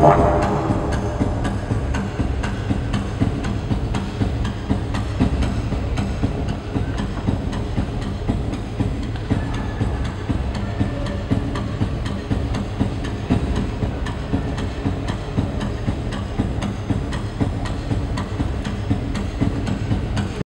one.